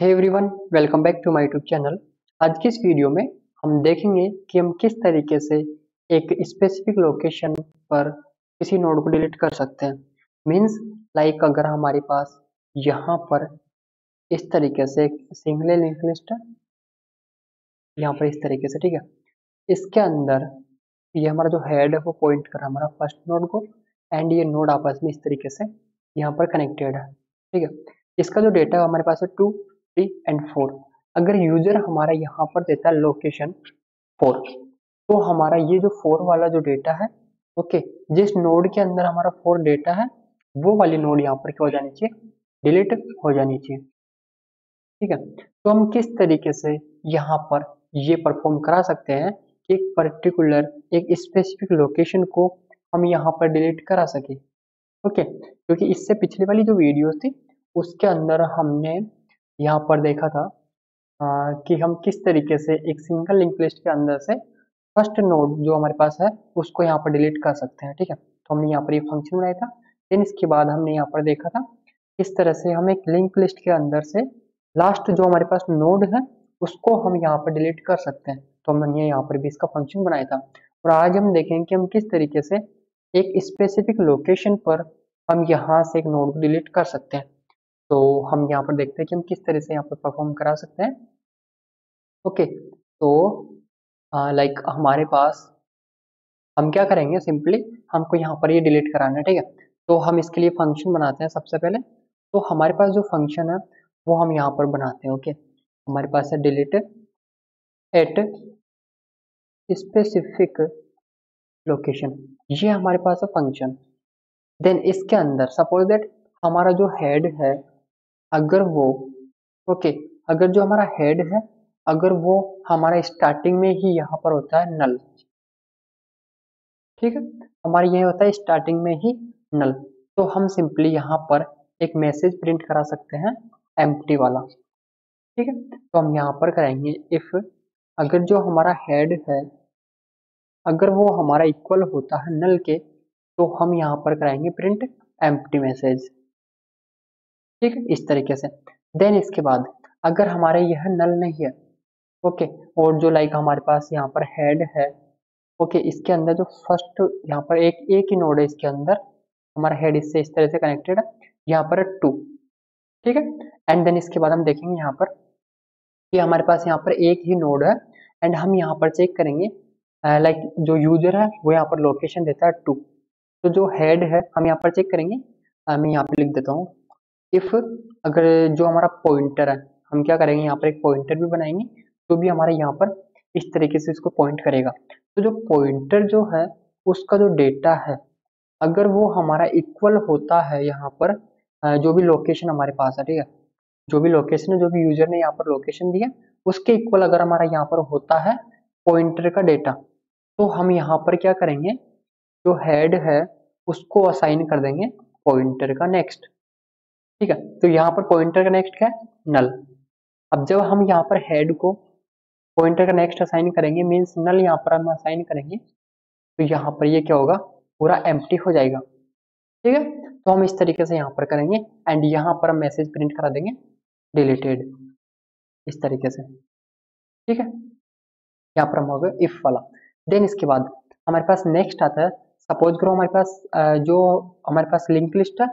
Hey everyone welcome back to my YouTube channel आज की इस वीडियो में हम देखेंगे कि हम किस तरीके से एक स्पेसिफिक लोकेशन पर किसी नोड को डिलीट कर सकते हैं। मींस लाइक like अगर हमारे पास यहाँ पर इस तरीके से एक सिंगल लिंक लिस्ट है, यहाँ पर इस तरीके से, ठीक है? इसके अंदर ये हमारा जो हेड है, वो पॉइंट कर हमारा फ़र्स्ट नोड को एंड ये नोड आपस में इस तरीके से यहाँ पर कनेक्टेड है, ठीक है? इसका जो डेटा है हमारे पास है टू थ्री एंड फोर अगर यूज़र हमारा यहाँ पर देता है लोकेशन फोर तो हमारा ये जो फोर वाला जो डेटा है ओके जिस नोड के अंदर हमारा फोर डेटा है, वो वाली नोड यहाँ पर क्या हो जानी चाहिए? डिलीट हो जानी चाहिए। ठीक है? तो हम किस तरीके से यहाँ पर ये परफॉर्म करा सकते हैं कि एक पर्टिकुलर एक स्पेसिफिक लोकेशन को हम यहाँ पर डिलीट करा सके? ओके क्योंकि इससे पिछले वाली जो वीडियो थी, उसके अंदर हमने यहाँ पर देखा था आ, कि हम किस तरीके से एक सिंगल लिंक लिस्ट के अंदर से फ़र्स्ट नोड जो हमारे पास है उसको यहाँ पर डिलीट कर सकते हैं ठीक है? तो हमने यहाँ पर ये फ़ंक्शन बनाया था देन इसके बाद हमने यहाँ पर देखा था किस तरह से हम एक लिंक लिस्ट के अंदर से लास्ट जो हमारे पास नोड है उसको हम यहाँ पर डिलीट कर सकते हैं। तो हमने यहाँ पर भी इसका फ़ंक्शन बनाया था। और आज हम देखेंगे कि हम किस तरीके से एक स्पेसिफिक लोकेशन पर हम यहाँ से एक नोड को डिलीट कर सकते हैं। तो हम यहाँ पर देखते हैं कि हम किस तरह से यहाँ पर परफॉर्म करा सकते हैं। ओके तो लाइक हमारे पास हम क्या करेंगे सिंपली हमको यहाँ पर ये डिलीट कराना है, ठीक है? तो हम इसके लिए फ़ंक्शन बनाते हैं सबसे पहले। तो हमारे पास जो फ़ंक्शन है, वो हम यहाँ पर बनाते हैं ओके हमारे पास है डिलीट एट स्पेसिफिक लोकेशन ये हमारे पास है फ़ंक्शन देन इसके अंदर सपोज़ दैट हमारा जो हेड है अगर वो ओके अगर जो हमारा हेड है, अगर वो हमारा स्टार्टिंग में ही यहाँ पर होता है नल ठीक है? हमारे ये होता है स्टार्टिंग में ही नल तो हम सिंपली यहाँ पर एक मैसेज प्रिंट करा सकते हैं एम्प्टी वाला, ठीक है? तो हम यहाँ पर करेंगे इफ़ अगर जो हमारा हेड है, अगर वो हमारा इक्वल होता है नल के तो हम यहाँ पर कराएँगे प्रिंट एम्प्टी मैसेज ठीक है? इस तरीके से। देन इसके बाद अगर हमारे यह नल नहीं है ओके और जो लाइक हमारे पास यहाँ पर हेड है ओके इसके अंदर जो फ़र्स्ट यहाँ पर एक एक ही नोड है इसके अंदर हमारा हेड इससे इस तरह से कनेक्टेड है यहाँ पर टू ठीक है? एंड देन इसके बाद हम देखेंगे यहाँ पर कि हमारे पास यहाँ पर एक ही नोड है एंड हम यहाँ पर चेक करेंगे लाइक uh, जो यूज़र है वो यहाँ पर लोकेशन देता है टू तो जो हेड है हम यहाँ पर चेक करेंगे मैं यहाँ पर लिख देता हूँ इफ़ अगर जो हमारा पॉइंटर है, हम क्या करेंगे, यहाँ पर एक पॉइंटर भी बनाएँगे, जो भी हमारे यहाँ पर इस तरीके से इसको पॉइंट करेगा। तो जो पॉइंटर जो है, उसका जो डेटा है, अगर वो हमारा इक्वल होता है यहाँ पर जो भी लोकेशन हमारे पास है, ठीक है? जो भी लोकेशन है, जो भी यूज़र ने यहाँ पर लोकेशन दिया, उसके इक्वल अगर हमारा यहाँ पर होता है पॉइंटर का डेटा तो हम यहाँ पर क्या करेंगे, जो हेड है, उसको असाइन कर देंगे पॉइंटर का नेक्स्ट ठीक है? तो यहाँ पर पॉइंटर का नेक्स्ट क्या है? नल अब जब हम यहाँ पर हेड को पॉइंटर का नेक्स्ट असाइन करेंगे मीन्स नल यहाँ पर हम असाइन करेंगे तो यहाँ पर ये क्या होगा? पूरा एम हो जाएगा। ठीक है? तो हम इस तरीके से यहाँ पर करेंगे एंड यहाँ पर हम मैसेज प्रिंट करा देंगे डिलीटेड इस तरीके से। ठीक है? यहाँ पर हम हो गए इफ़ वाला। देन इसके बाद हमारे पास नेक्स्ट आता है। सपोज़ करो हमारे पास जो हमारे पास लिंक लिस्ट है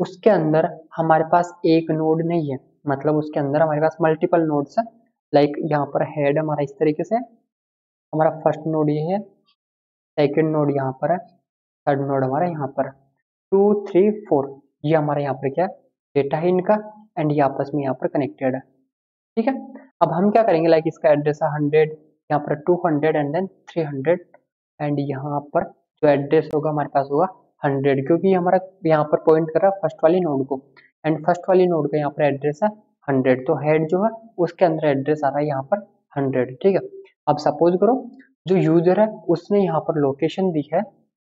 उसके अंदर हमारे पास एक नोड नहीं है। मतलब उसके अंदर हमारे पास मल्टीपल नोड्स है। लाइक यहाँ पर हेड हमारा इस तरीके से हमारा फ़र्स्ट नोड ये है। सेकेंड नोड यहाँ पर है। थर्ड नोड हमारा यहाँ पर टू थ्री फोर ये हमारा यहाँ पर क्या डेटा है इनका एंड ये आपस में यहाँ पर कनेक्टेड है। ठीक है? अब हम क्या करेंगे? लाइक इसका एड्रेस है हंड्रेड यहाँ पर two hundred and then three hundred and यहाँ पर जो एड्रेस होगा हमारे पास होगा हंड्रेड, क्योंकि हमारा यहाँ पर पॉइंट कर रहा है फ़र्स्ट वाली नोड को। एंड फ़र्स्ट वाली नोड का यहाँ पर एड्रेस है हंड्रेड तो हेड जो है उसके अंदर एड्रेस आ रहा है यहाँ पर हंड्रेड, ठीक है? अब सपोज़ करो, जो यूज़र है, उसने यहाँ पर लोकेशन दी है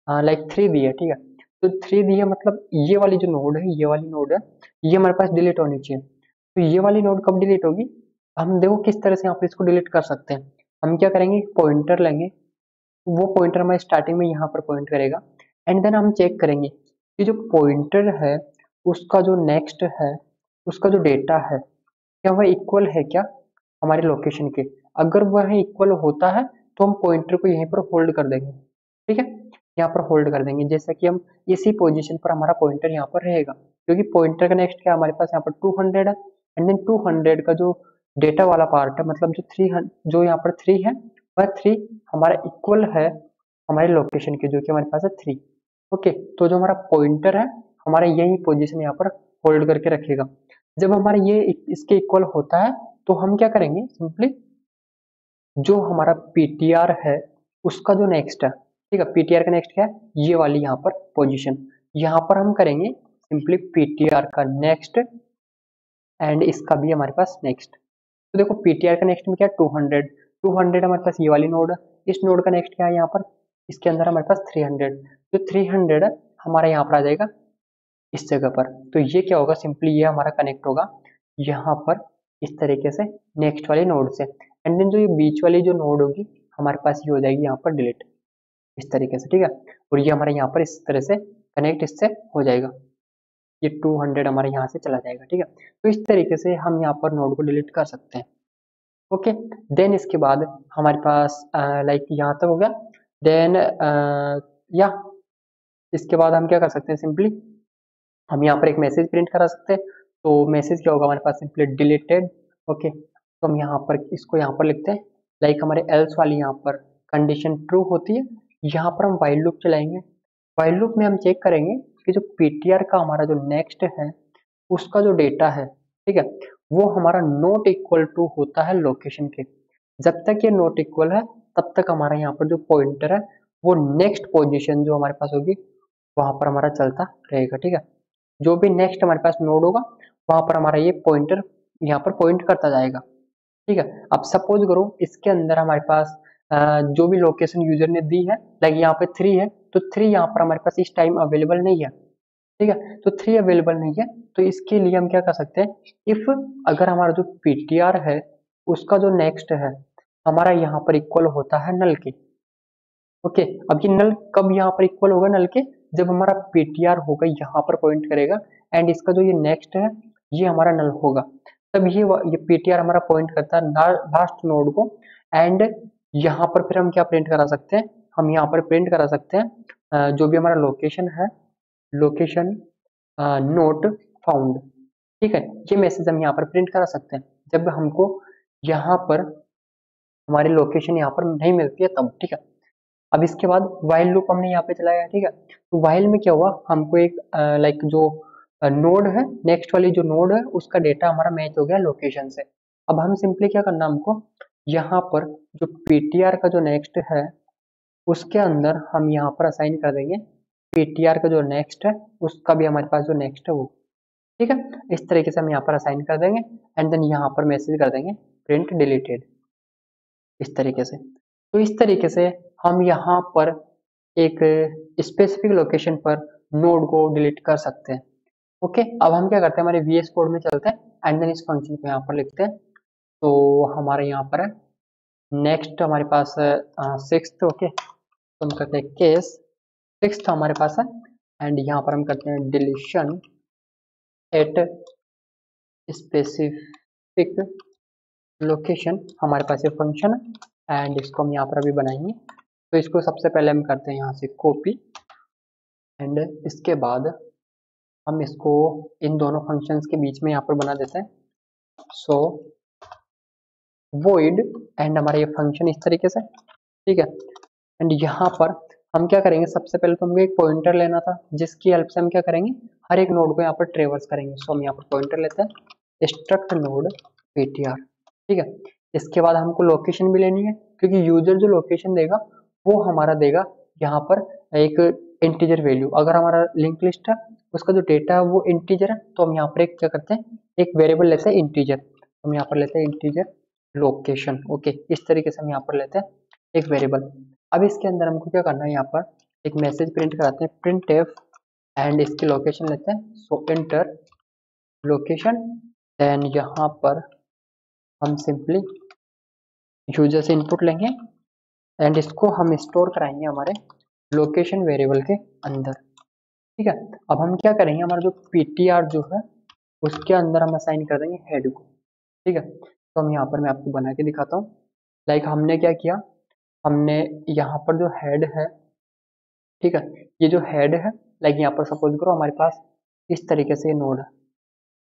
लाइक थ्री दी है, ठीक है? तो थ्री दी है मतलब ये वाली जो नोड है, ये वाली नोड है, ये हमारे पास डिलीट होनी चाहिए। तो ये वाली नोड कब डिलीट होगी? हम देखो किस तरह से यहाँ पर इसको डिलीट कर सकते हैं। हम क्या करेंगे? पॉइंटर लेंगे, वो पॉइंटर हमारे स्टार्टिंग में यहाँ पर पॉइंट करेगा। एंड देन हम चेक करेंगे कि जो पॉइंटर है, उसका जो नेक्स्ट है, उसका जो डेटा है, क्या वह इक्वल है क्या हमारे लोकेशन के? अगर वह इक्वल होता है तो हम पॉइंटर को यहीं पर होल्ड कर देंगे। ठीक है? यहाँ पर होल्ड कर देंगे। जैसा कि हम इसी पोजीशन पर हमारा पॉइंटर यहाँ पर रहेगा। क्योंकि पॉइंटर का नेक्स्ट क्या हमारे पास यहाँ पर 200 है। एंड देन 200 का जो डेटा वाला पार्ट है मतलब जो थ्री जो यहाँ पर थ्री है, वह थ्री हमारा इक्वल है हमारे लोकेशन के, जो कि हमारे पास है थ्री ओके तो जो हमारा पॉइंटर है, हमारा यही पोजिशन यहाँ पर होल्ड करके रखेगा। जब हमारा ये इसके इक्वल होता है तो हम क्या करेंगे? सिंपली जो हमारा पीटीआर है, उसका जो नेक्स्ट है, ठीक है पीटीआर का नेक्स्ट क्या है? ये वाली यहाँ पर पोजीशन यहाँ पर हम करेंगे सिंपली पीटीआर का नेक्स्ट एंड इसका भी हमारे पास नेक्स्ट तो देखो पीटीआर का नेक्स्ट में क्या टू हंड्रेड टू हंड्रेड हमारे पास ये वाली नोड है। इस नोड का नेक्स्ट क्या है यहाँ पर? इसके अंदर हमारे पास थ्री हंड्रेड हंड्रेड है हमारा यहाँ पर आ जाएगा इस जगह पर। तो ये क्या होगा? सिंपली ये हमारा कनेक्ट होगा यहाँ पर इस तरीके से नेक्स्ट वाले नोड से। एंड देन जो ये बीच वाली जो नोड होगी, हमारे पास ये हो जाएगी यहाँ पर डिलीट इस तरीके से, ठीक है? और ये हमारे यहाँ पर इस तरह से कनेक्ट इससे हो जाएगा। ये 200 हमारे यहाँ से चला जाएगा, ठीक है? तो इस तरीके से हम यहाँ पर नोड को डिलीट कर सकते हैं। ओके देन इसके बाद हमारे पास लाइक यहाँ तक हो गया। देन या इसके बाद हम क्या कर सकते हैं? सिंपली हम यहाँ पर एक मैसेज प्रिंट करा सकते हैं। तो मैसेज क्या होगा हमारे पास? सिंपली डिलीटेड ओके तो हम यहाँ पर इसको यहाँ पर लिखते हैं। लाइक हमारे एल्स वाली यहाँ पर कंडीशन ट्रू होती है। यहाँ पर हम वाइल लूप चलाएँगे। वाइल लूप में हम चेक करेंगे कि जो पीटीआर का हमारा जो नेक्स्ट है, उसका जो डेटा है, ठीक है? वो हमारा नोट इक्वल टू होता है लोकेशन के। जब तक ये नोट इक्वल है, तब तक हमारा यहाँ पर जो पॉइंटर है, वो नेक्स्ट पोजीशन जो हमारे पास होगी वहाँ पर हमारा चलता रहेगा, ठीक है? जो भी नेक्स्ट हमारे पास नोड होगा, वहाँ पर हमारा ये पॉइंटर यहाँ पर पॉइंट करता जाएगा, ठीक है? अब सपोज़ करो इसके अंदर हमारे पास जो भी लोकेशन यूज़र ने दी है लाइक यहाँ पे थ्री है तो थ्री यहाँ पर हमारे पास इस टाइम अवेलेबल नहीं है, ठीक है? तो थ्री अवेलेबल नहीं है तो इसके लिए हम क्या कर सकते हैं इफ़ अगर हमारा जो पीटीआर है, उसका जो नेक्स्ट है, हमारा यहाँ पर इक्वल होता है नल के, ओके? अब ये नल कब यहाँ पर इक्वल होगा नल के? जब हमारा पीटीआर होगा, यहाँ पर पॉइंट करेगा एंड इसका जो ये नेक्स्ट है, ये हमारा नल होगा। तब ये ये पीटीआर हमारा पॉइंट करता है लास्ट नोड को एंड यहाँ पर फिर हम क्या प्रिंट करा सकते हैं? हम यहाँ पर प्रिंट करा सकते हैं जो भी हमारा लोकेशन है लोकेशन नोट फाउंड ठीक है? ये मैसेज हम यहाँ पर प्रिंट करा सकते हैं। जब हमको यहाँ पर, हमारी लोकेशन यहाँ पर नहीं मिलती है, तब, ठीक है? अब इसके बाद वाइल लूप हमने यहाँ पे चलाया ठीक है? तो वाइल में क्या हुआ? हमको एक लाइक जो नोड है नेक्स्ट वाली जो नोड है, उसका डेटा हमारा मैच हो गया लोकेशन से। अब हम सिंपली क्या करना हमको? यहाँ पर जो पीटीआर का जो नेक्स्ट है, उसके अंदर हम यहाँ पर असाइन कर देंगे। पीटीआर का जो नेक्स्ट है, उसका भी हमारे पास जो नेक्स्ट है वो। ठीक है? इस तरीके से हम यहाँ पर असाइन कर देंगे एंड देन यहाँ पर मैसेज कर देंगे प्रिंट डिलीटेड इस तरीके से। तो इस तरीके से हम यहाँ पर एक स्पेसिफिक लोकेशन पर नोड को डिलीट कर सकते हैं। ओके अब हम क्या करते हैं? हमारे वी एस कोड में चलते हैं एंड देन इस फ़ंक्शन को यहाँ पर लिखते हैं। तो हमारे यहाँ पर है। नेक्स्ट हमारे पास सिक्स ओके तो हम करते हैं केस सिक्स हमारे पास है। एंड यहाँ पर हम करते हैं डिलीशन एट स्पेसिफिक लोकेशन हमारे पास ये फ़ंक्शन है। एंड इसको हम यहाँ पर अभी बनाएँगे। तो इसको सबसे पहले हम करते हैं यहाँ से कॉपी एंड इसके बाद हम इसको इन दोनों फ़ंक्शंस के बीच में यहाँ पर बना देते हैं। सो वोइड एंड हमारा ये फ़ंक्शन इस तरीके से, ठीक है? एंड यहाँ पर हम क्या करेंगे? सबसे पहले तो हमको एक पॉइंटर लेना था, जिसकी हेल्प से हम क्या करेंगे? हर एक नोड को यहाँ पर ट्रेवर्स करेंगे। सो हम यहाँ पर पॉइंटर लेते हैं स्ट्रक्ट नोड पीटीआर ठीक है? इसके बाद हमको लोकेशन भी लेनी है, क्योंकि यूज़र जो लोकेशन देगा वो हमारा देगा यहाँ पर एक इंटीजर वैल्यू अगर हमारा लिंक लिस्ट है, उसका जो डेटा है वो इंटीजर है तो हम यहाँ पर एक क्या करते हैं? एक वेरिएबल लेते हैं इंटीजर हम यहाँ पर लेते हैं इंटीजर लोकेशन ओके इस तरीके से हम यहाँ पर लेते हैं एक वेरिएबल अब इसके अंदर हमको क्या करना है यहाँ पर? एक मैसेज प्रिंट कराते हैं प्रिंट एफ़ एंड इसकी लोकेशन लेते हैं। सो एंटर लोकेशन देन यहाँ पर हम सिंपली यूज़र से इनपुट लेंगे। एंड इसको हम स्टोर कराएँगे हमारे लोकेशन वेरिएबल के अंदर। ठीक है? अब हम क्या करेंगे? हमारा जो पीटीआर जो है, उसके अंदर हम असाइन कर देंगे हेड को। ठीक है? तो हम यहाँ पर मैं आपको बना के दिखाता हूँ। लाइक like हमने क्या किया? हमने यहाँ पर जो हेड है, ठीक है? ये जो हेड है लाइक यहाँ पर सपोज़ करो हमारे पास इस तरीके से ये नोड है।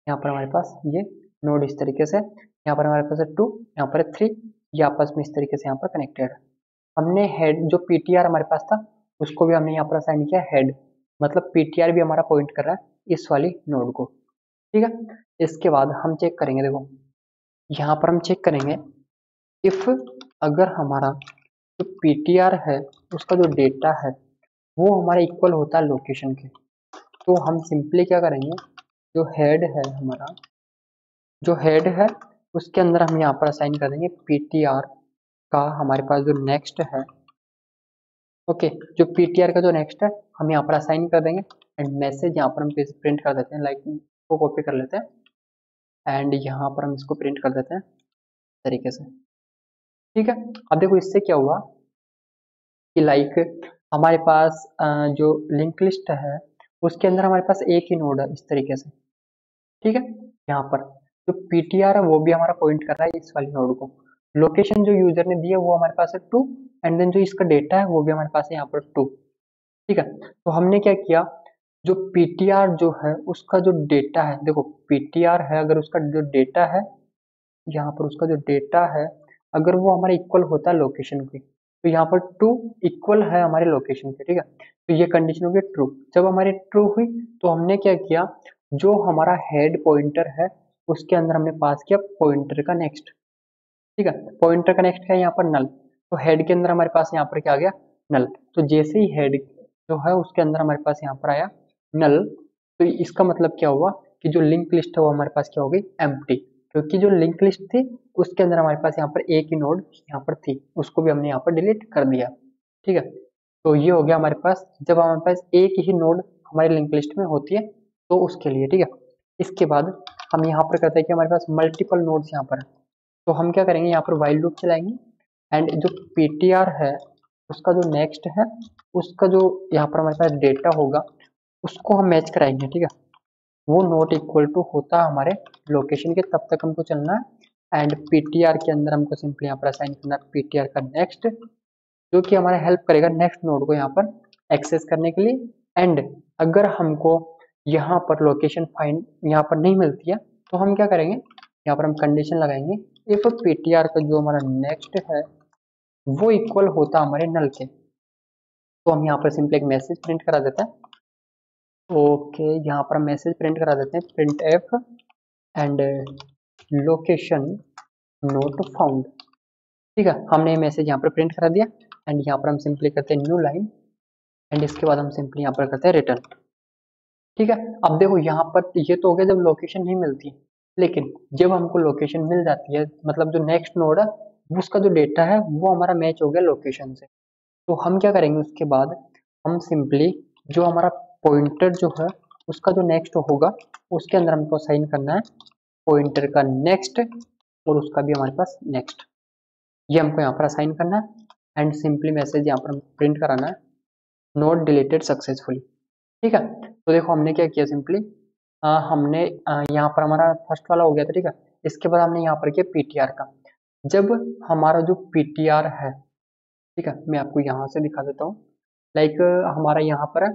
यहाँ पर हमारे पास ये नोड इस तरीके से, यहाँ पर हमारे पास है टू यहाँ पर है थ्री ये आपस में इस तरीके से यहाँ पर कनेक्टेड है। हमने हेड जो पीटीआर हमारे पास था, उसको भी हमने यहाँ पर असाइन किया हेड मतलब पीटीआर भी हमारा पॉइंट कर रहा है इस वाली नोड को. ठीक है? इसके बाद हम चेक करेंगे, देखो. यहाँ पर हम चेक करेंगे इफ़ अगर हमारा जो पीटीआर है, उसका जो डेटा है, वो हमारा इक्वल होता है लोकेशन के. तो हम सिंपली क्या करेंगे? जो हेड है हमारा, जो हेड है, उसके अंदर हम यहाँ पर असाइन कर देंगे पीटीआर का हमारे पास जो नेक्स्ट है ओके जो पीटीआर का जो नेक्स्ट है, हम यहाँ पर असाइन कर देंगे एंड मैसेज यहाँ पर हम प्रिंट कर देते हैं लाइक को कॉपी कर लेते हैं एंड यहाँ पर हम इसको प्रिंट कर देते हैं तरीके से। ठीक है? अब देखो इससे क्या हुआ कि लाइक हमारे पास जो लिंक लिस्ट है, उसके अंदर हमारे पास एक ही नोड है इस तरीके से। ठीक है? यहाँ पर जो पीटीआर है, वो भी हमारा पॉइंट कर रहा है इस वाली नोड को। लोकेशन जो यूज़र ने दिया वो हमारे पास है टू एंड देन जो इसका डेटा है वो भी हमारे पास है यहाँ पर टू ठीक है? तो हमने क्या किया? जो पीटीआर जो है, उसका जो डेटा है, देखो पीटीआर है, अगर उसका जो डेटा है, यहाँ पर उसका जो डेटा है, अगर वो हमारा इक्वल होता है लोकेशन के तो यहाँ पर टू इक्वल है हमारे लोकेशन के, ठीक है? तो ये कंडीशन होगी ट्रू जब हमारी ट्रू हुई तो हमने क्या किया? जो हमारा हेड पॉइंटर है, उसके अंदर हमने पास किया पॉइंटर का नेक्स्ट ठीक है? पॉइंटर का नेक्स्ट है यहाँ पर नल तो हेड के अंदर हमारे पास यहाँ पर क्या आ गया? नल तो जैसे ही हेड जो है उसके अंदर हमारे पास यहाँ पर आया नल तो इसका मतलब क्या हुआ कि जो लिंक लिस्ट है वो हमारे पास क्या हो गई? एम क्योंकि जो लिंक लिस्ट थी, उसके अंदर हमारे पास यहाँ पर एक ही नोड यहाँ पर थी। उसको भी हमने यहाँ पर डिलीट कर दिया। ठीक है? तो ये हो गया हमारे पास। जब हमारे पास एक ही नोड हमारी लिंक लिस्ट में होती है तो उसके लिए, ठीक है? इसके बाद हम यहाँ पर कहते हैं कि हमारे पास मल्टीपल नोड्स यहाँ पर है। तो हम क्या करेंगे, यहाँ पर वाइल्ड लूप चलाएँगे एंड जो पीटीआर है, उसका जो नेक्स्ट है, उसका जो यहाँ पर हमारे पास डेटा होगा, उसको हम मैच कराएँगे, ठीक है? वो नोट इक्वल टू होता है हमारे लोकेशन के, तब तक हमको चलना है एंड पीटीआर के अंदर हमको सिंपली यहाँ पर असाइन करना है पीटीआर का नेक्स्ट जो कि हमारा हेल्प करेगा नेक्स्ट नोड को यहाँ पर एक्सेस करने के लिए एंड अगर हमको यहाँ पर लोकेशन फाइंड यहाँ पर नहीं मिलती है तो हम क्या करेंगे यहाँ पर हम कंडीशन लगाएँगे। इफ़ पीटीआर का जो हमारा नेक्स्ट है, वो इक्वल होता हमारे नल के। तो हम यहाँ पर सिंपली एक मैसेज प्रिंट करा देते हैं। ओके यहाँ पर मैसेज प्रिंट करा देते हैं। Printf and location not found ठीक है, हमने मैसेज यहाँ पर प्रिंट करा दिया एंड यहाँ पर हम सिंपली करते हैं न्यू लाइन एंड इसके बाद हम सिंपली यहाँ पर करते हैं रिटर्न ठीक है, अब देखो यहाँ पर ये तो हो गया जब लोकेशन नहीं मिलती। लेकिन जब हमको लोकेशन मिल जाती है मतलब जो नेक्स्ट नोड है उसका जो डेटा है, वो हमारा मैच हो गया लोकेशन से। तो हम क्या करेंगे उसके बाद? हम सिंपली जो हमारा पॉइंटर जो है, उसका जो नेक्स्ट होगा, उसके अंदर हमको साइन करना है पॉइंटर का नेक्स्ट और उसका भी हमारे पास नेक्स्ट ये हमको यहाँ पर असाइन करना है एंड सिंपली मैसेज यहाँ पर प्रिंट कराना है नोट डिलीटेड सक्सेसफुली ठीक है? तो देखो हमने क्या किया सिंपली आ, हमने यहाँ पर हमारा फ़र्स्ट वाला हो गया था ठीक है? इसके बाद हमने यहाँ पर किया पीटीआर का। जब हमारा जो पीटीआर है ठीक है? मैं आपको यहाँ से दिखा देता हूँ। लाइक हमारा यहाँ पर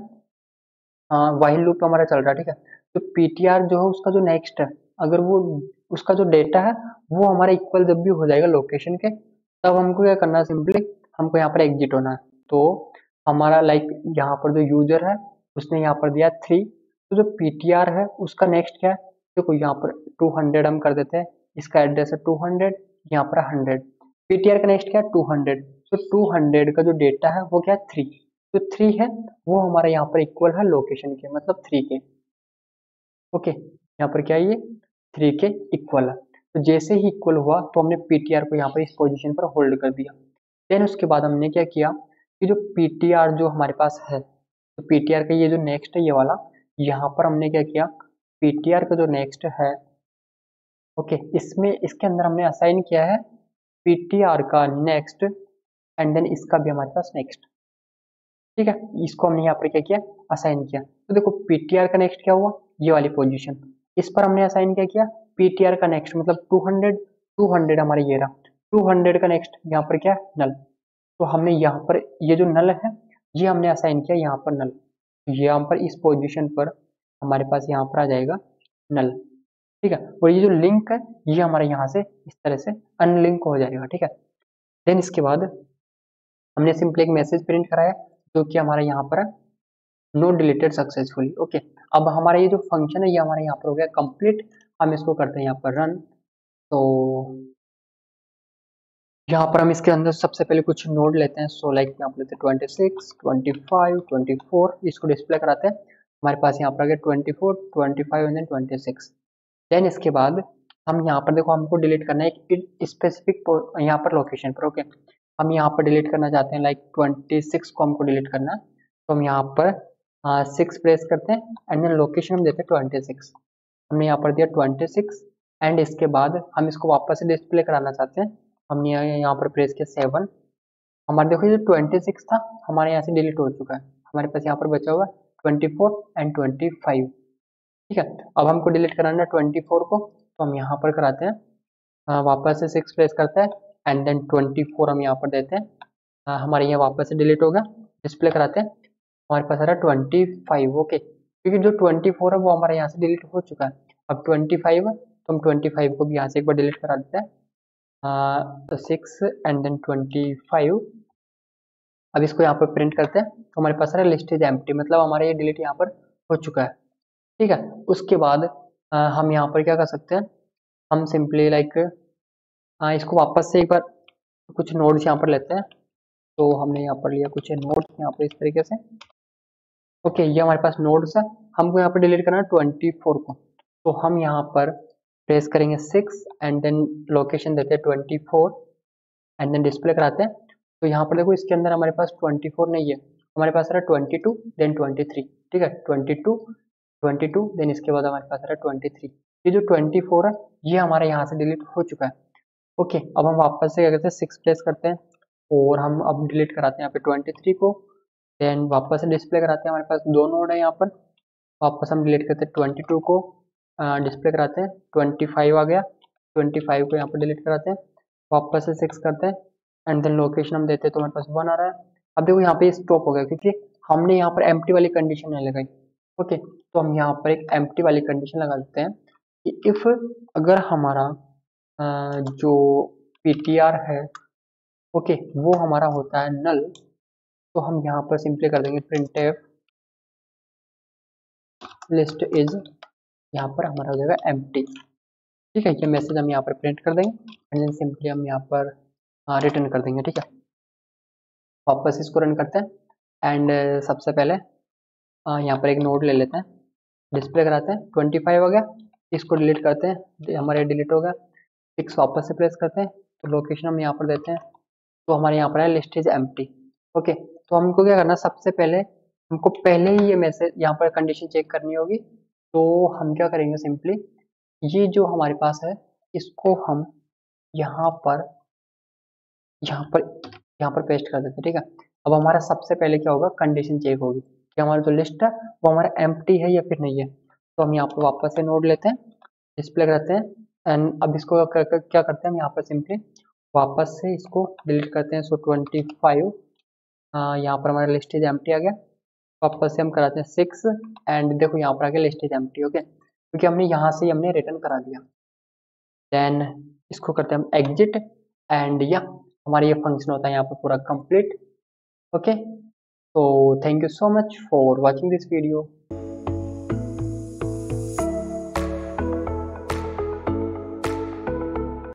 वाइल लूप हमारा चल रहा है ठीक है? तो पीटीआर जो है उसका जो नेक्स्ट है अगर वो उसका जो डेटा है वो हमारा इक्वल जब भी हो जाएगा लोकेशन के तब हमको क्या करना है सिंपली हमको यहाँ पर एग्जिट होना है। तो हमारा लाइक यहाँ पर जो यूज़र है उसने यहाँ पर दिया थ्री तो जो पीटीआर है, उसका नेक्स्ट क्या है? देखो यहाँ पर 200 हम कर देते हैं। इसका एड्रेस है 200 यहाँ पर 100 पीटीआर का नेक्स्ट क्या है? 200 तो 200 का जो डेटा है, वो क्या है? थ्री तो थ्री है, वो हमारा यहाँ पर इक्वल है लोकेशन के मतलब थ्री के। ओके यहाँ पर क्या है ये? थ्री के इक्वल है। तो जैसे ही इक्वल हुआ तो हमने पीटीआर को यहाँ पर इस पोजिशन पर होल्ड कर दिया। देन उसके बाद हमने क्या किया कि जो पीटीआर जो हमारे पास है तो पीटीआर का ये जो नेक्स्ट है, ये वाला यहाँ पर हमने क्या किया? पीटीआर का जो नेक्स्ट है ओके इसमें, इसके अंदर हमने असाइन किया है पीटीआर का नेक्स्ट एंड देन इसका भी हमारे पास नेक्स्ट ठीक है? इसको हमने यहाँ पर क्या किया? असाइन किया। तो देखो पीटीआर का नेक्स्ट क्या हुआ? ये वाली पोजीशन इस पर हमने असाइन क्या किया? पीटीआर का नेक्स्ट मतलब 200 200 हमारे ये रहा। 200 का नेक्स्ट यहाँ पर क्या? नल तो हमने यहाँ पर ये जो नल है, ये हमने असाइन किया यहाँ पर नल यहाँ पर इस पोजीशन पर हमारे पास यहाँ पर आ जाएगा नल ठीक है? और ये जो लिंक है, ये हमारे यहाँ से इस तरह से अनलिंक हो जाएगा, ठीक है? देन इसके बाद हमने सिंपली एक मैसेज प्रिंट कराया जो कि हमारा यहाँ पर नो डिलीटेड सक्सेसफुली ओके अब हमारा ये जो फ़ंक्शन है, ये हमारे यहाँ पर हो गया कंप्लीट हम इसको करते हैं यहाँ पर रन तो यहाँ पर हम इसके अंदर सबसे पहले कुछ नोड लेते हैं। सो लाइक यहाँ पर लेते हैं twenty six twenty five twenty four इसको डिस्प्ले कराते हैं। हमारे पास यहाँ पर आ गया twenty four twenty five and twenty six then इसके बाद हम यहाँ पर देखो हमको डिलीट करना है एक स्पेसिफिक यहाँ पर लोकेशन पर ओके हम यहाँ पर डिलीट करना चाहते हैं लाइक ट्वेंटी सिक्स को हमको डिलीट करना है। तो हम यहाँ पर सिक्स प्रेस करते हैं एंड देन लोकेशन हम देते हैं ट्वेंटी सिक्स हमने यहाँ पर दिया ट्वेंटी सिक्स एंड इसके बाद हम इसको वापस से डिस्प्ले कराना चाहते हैं। हमने यहाँ पर प्रेस किया सेवन हमारे देखो ये ट्वेंटी सिक्स था, हमारे यहाँ से डिलीट हो चुका है। हमारे पास यहाँ पर बचा हुआ twenty four and twenty five ठीक है, अब हमको डिलीट कराना है ट्वेंटी फोर को तो हम यहाँ पर कराते हैं। वापस से सिक्स प्रेस करते हैं एंड देन ट्वेंटी फोर हम यहाँ पर देते हैं। हमारे यहाँ वापस से डिलीट होगा डिस्प्ले कराते हैं। हमारे पास आ रहा है ट्वेंटी फाइव ओके क्योंकि जो ट्वेंटी फोर है, वो हमारे यहाँ से डिलीट हो चुका है। अब ट्वेंटी फाइव है तो हम ट्वेंटी फाइव को भी यहाँ से एक बार डिलीट करा देते हैं। Six and then twenty five अब इसको यहाँ पर प्रिंट करते हैं। तो हमारे पास सारा लिस्ट इज़ एम्प्टी मतलब हमारा ये डिलीट यहाँ पर हो चुका है। ठीक है? उसके बाद आ, हम यहाँ पर क्या कर सकते हैं? हम सिंपली लाइक इसको वापस से एक बार कुछ नोट्स यहाँ पर लेते हैं। तो हमने यहाँ पर लिया कुछ नोट्स यहाँ पर इस तरीके से। ओके ये हमारे पास नोट्स है। हमको यहाँ पर डिलीट करना है ट्वेंटी फोर को। तो हम यहाँ पर प्रेस करेंगे सिक्स एंड देन लोकेशन देते हैं twenty four and then display कराते हैं। तो यहाँ पर देखो इसके अंदर हमारे पास ट्वेंटी फोर नहीं है। हमारे पास आ रहा twenty two then twenty three ठीक है? Twenty two twenty two then इसके बाद हमारे पास आ रहा ट्वेंटी थ्री ये जो ट्वेंटी फोर है, ये हमारे यहाँ से डिलीट हो चुका है। ओके अब हम वापस से क्या करते हैं? सिक्स प्लेस करते हैं और हम अब डिलीट कराते हैं यहाँ पे ट्वेंटी थ्री को। देन वापस से डिस्प्ले कराते हैं हमारे पास। दो नोड है यहाँ पर। वापस हम डिलीट करते हैं ट्वेंटी टू को। डिस्प्ले कराते हैं। ट्वेंटी फाइव आ गया। ट्वेंटी फाइव को यहाँ पर डिलीट कराते हैं। वापस से सिक्स करते हैं। एंड देन लोकेशन हम देते हैं तो हमारे पास वन आ रहा है। अब देखो यहाँ पे स्टॉप हो गया क्योंकि हमने यहाँ पर एम वाली कंडीशन नहीं लगाई। ओके तो हम यहाँ पर एक एम वाली कंडीशन लगा देते हैं कि इफ़ अगर हमारा जो पीटीआर है ओके वो हमारा होता है नल तो हम यहाँ पर सिंपली कर देंगे प्रिंट लिस्ट इज़ यहाँ पर हमारा हो जाएगा एम ठीक है ये मैसेज हम यहाँ पर प्रिंट कर देंगे एंड देन सिंपली हम यहाँ पर रिटर्न हाँ, कर देंगे ठीक है? वापस इसको रन करते हैं एंड सबसे पहले यहाँ पर एक नोट ले लेते हैं। डिस्प्ले कराते हैं ट्वेंटी फाइव हो गया। इसको डिलीट करते हैं हमारे डिलीट हो गया। फिक्स वापस से प्रेस करते हैं तो लोकेशन हम यहाँ पर देते हैं। तो हमारे यहाँ पर है लिस्ट इज़ एम ओके तो हमको क्या करना सबसे पहले हमको पहले ही ये मैसेज यहाँ पर कंडीशन चेक करनी होगी। तो हम क्या करेंगे सिंपली ये जो हमारे पास है, इसको हम यहाँ पर यहाँ पर यहाँ पर पेस्ट कर देते हैं, ठीक है? अब हमारा सबसे पहले क्या होगा? कंडीशन चेक होगी कि हमारा जो लिस्ट है, वो हमारा एम है या फिर नहीं है। तो हम यहाँ पर वापस से नोट लेते हैं डिस्प्ले करते हैं एंड अब इसको क्या करते हैं हम यहाँ पर सिंपली वापस से इसको डिलीट करते हैं। सो ट्वेंटी फाइव यहाँ पर हमारा लिस्ट इज़ एम आ गया। वापस से हम कराते हैं सिक्स एंड देखो यहाँ पर आके लिस्ट इज़ एम्प्टी ओके क्योंकि हमने यहाँ से हमने रिटर्न करा दिया। देन इसको करते हैं हम एग्जिट एंड या हमारा ये फ़ंक्शन होता है यहाँ पर पूरा कंप्लीट ओके तो thank you so much for watching this video